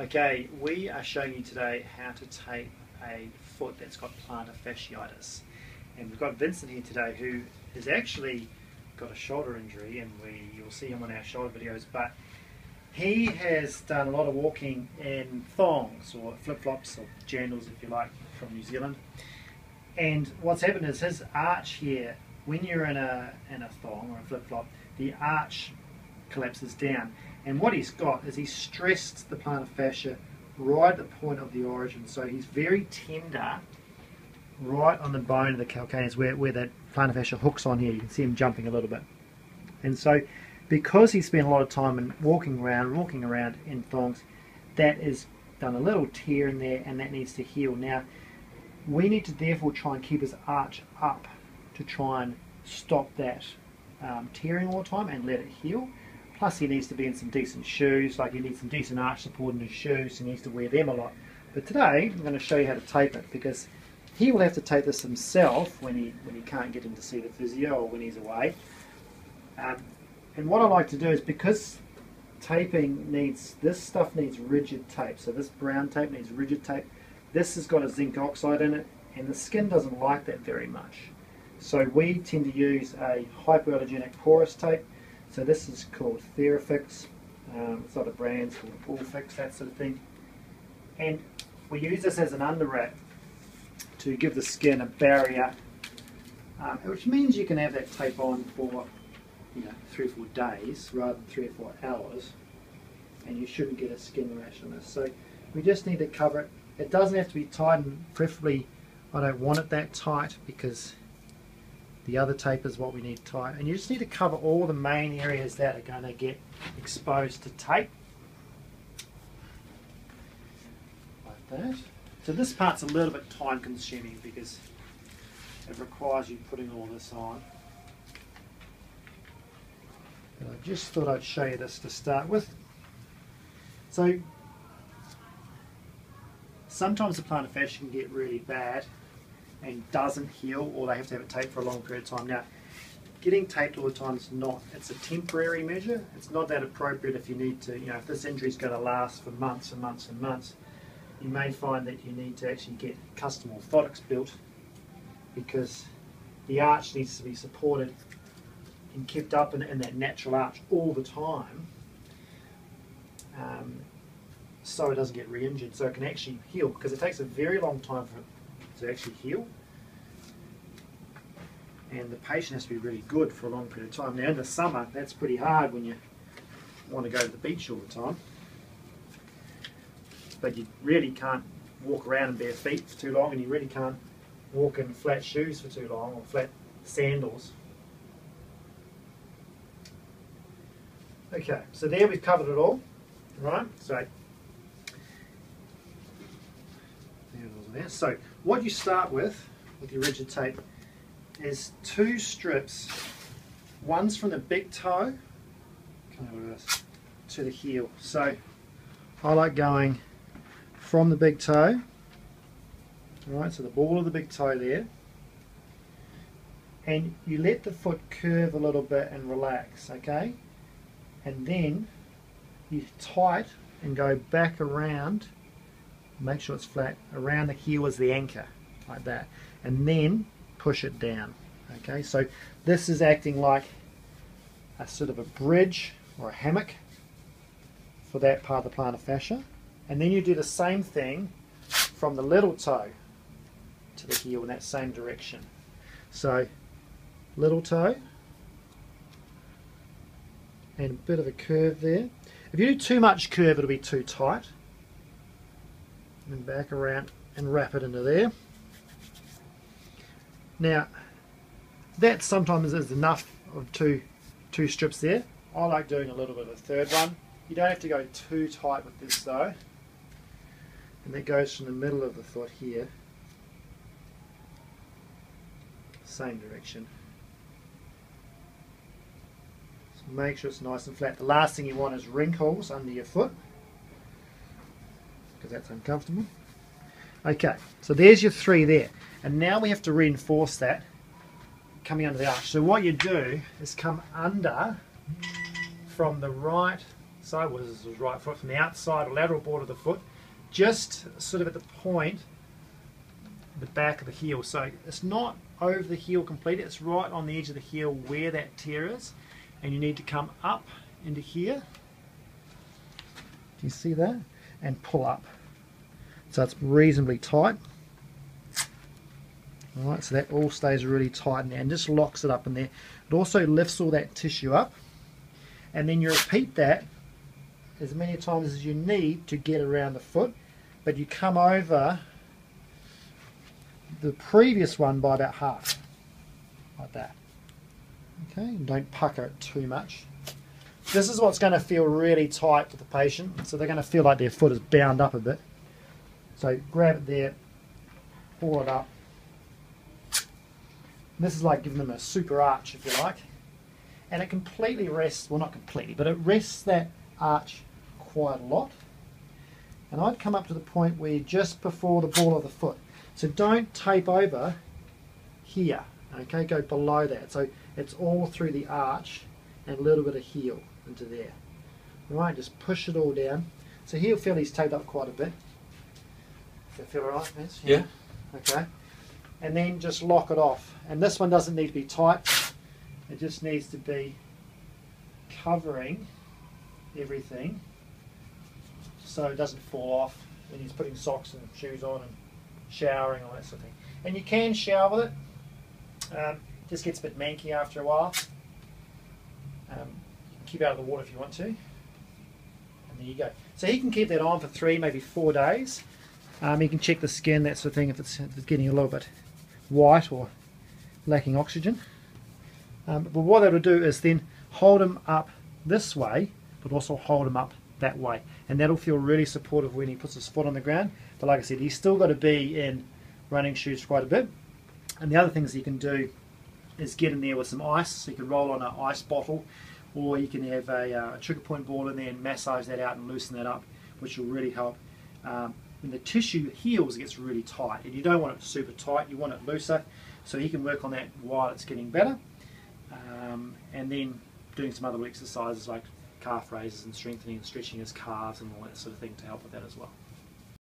Okay, we are showing you today how to tape a foot that's got plantar fasciitis. And we've got Vincent here today who has actually got a shoulder injury and we you'll see him on our shoulder videos, but he has done a lot of walking in thongs or flip-flops or jandals if you like from New Zealand. And what's happened is his arch here, when you're in a in a thong or a flip-flop, the arch collapses down and what he's got is he's stressed the plantar fascia right at the point of the origin. So he's very tender right on the bone of the calcaneus where, where that plantar fascia hooks on here. You can see him jumping a little bit. And so because he spent a lot of time in walking around, walking around in thongs, that has done a little tear in there and that needs to heal. Now, we need to therefore try and keep his arch up to try and stop that um, tearing all the time and let it heal. Plus, he needs to be in some decent shoes, like he needs some decent arch support in his shoes, he needs to wear them a lot. But today, I'm going to show you how to tape it because he will have to tape this himself when he when he can't get in to see the physio or when he's away. Um, and what I like to do is because taping needs this stuff needs rigid tape, so this brown tape needs rigid tape. This has got a zinc oxide in it, and the skin doesn't like that very much. So we tend to use a hypoallergenic porous tape so this is called Therafix. Um, it's other brands called Allfix, that sort of thing. And we use this as an underwrap to give the skin a barrier, um, which means you can have that tape on for you know three or four days rather than three or four hours, and you shouldn't get a skin rash on this. So we just need to cover it. It doesn't have to be tight, and preferably I don't want it that tight because the other tape is what we need tight. And you just need to cover all the main areas that are going to get exposed to tape. Like that. So this part's a little bit time consuming because it requires you putting all this on. But I just thought I'd show you this to start with. So sometimes the plantar fascia can get really bad and doesn't heal or they have to have it taped for a long period of time. Now, getting taped all the time is not, it's a temporary measure. It's not that appropriate if you need to, you know, if this injury is going to last for months and months and months, you may find that you need to actually get custom orthotics built because the arch needs to be supported and kept up in, in that natural arch all the time um, so it doesn't get re-injured, so it can actually heal because it takes a very long time for to actually heal. And the patient has to be really good for a long period of time. Now in the summer, that's pretty hard when you want to go to the beach all the time. But you really can't walk around in bare feet for too long and you really can't walk in flat shoes for too long or flat sandals. Okay, so there we've covered it all, right? So there. So what you start with, with your rigid tape, is two strips. One's from the big toe to the heel. So I like going from the big toe, right, so the ball of the big toe there, and you let the foot curve a little bit and relax, okay? And then you tight and go back around make sure it's flat. Around the heel is the anchor like that. And then push it down okay? So this is acting like a sort of a bridge or a hammock for that part of the plantar fascia. And then you do the same thing from the little toe to the heel in that same direction. So little toe and a bit of a curve there. If you do too much curve it'll be too tight and back around and wrap it into there. Now, that sometimes is enough of two, two strips there. I like doing a little bit of a third one. You don't have to go too tight with this though. And that goes from the middle of the foot here. Same direction. So make sure it's nice and flat. The last thing you want is wrinkles under your foot because that's uncomfortable. Okay, so there's your three there. And now we have to reinforce that coming under the arch. So what you do is come under from the right side his right foot from the outside or lateral board of the foot, just sort of at the point, the back of the heel. So it's not over the heel completely, it's right on the edge of the heel where that tear is. And you need to come up into here. Do you see that? And pull up. So it's reasonably tight. Alright, so that all stays really tight there and just locks it up in there. It also lifts all that tissue up. And then you repeat that as many times as you need to get around the foot. But you come over the previous one by about half. Like that. Okay, don't pucker it too much. This is what's going to feel really tight for the patient. So they're going to feel like their foot is bound up a bit. So grab it there, pull it up. This is like giving them a super arch, if you like. And it completely rests, well not completely, but it rests that arch quite a lot. And I'd come up to the point where just before the ball of the foot. So don't tape over here, okay, go below that. So it's all through the arch and a little bit of heel into there. Right, just push it all down. So he'll feel he's taped up quite a bit. Does that feel alright, Vince? Yeah. Okay. And then just lock it off. And this one doesn't need to be tight. It just needs to be covering everything so it doesn't fall off when he's putting socks and shoes on and showering all that sort of thing. And you can shower with it. Um, just gets a bit manky after a while. Keep out of the water if you want to. And there you go. So he can keep that on for three, maybe four days. Um, you can check the skin, that sort of thing, if it's, if it's getting a little bit white or lacking oxygen. Um, but what that'll do is then hold him up this way, but also hold him up that way. And that'll feel really supportive when he puts his foot on the ground. But like I said, he's still got to be in running shoes quite a bit. And the other things you can do is get in there with some ice. So you can roll on an ice bottle, or you can have a, uh, a trigger point ball in there and massage that out and loosen that up, which will really help. Um, when the tissue heals, it gets really tight, and you don't want it super tight. You want it looser, so he can work on that while it's getting better. Um, and then doing some other exercises like calf raises and strengthening and stretching his calves and all that sort of thing to help with that as well.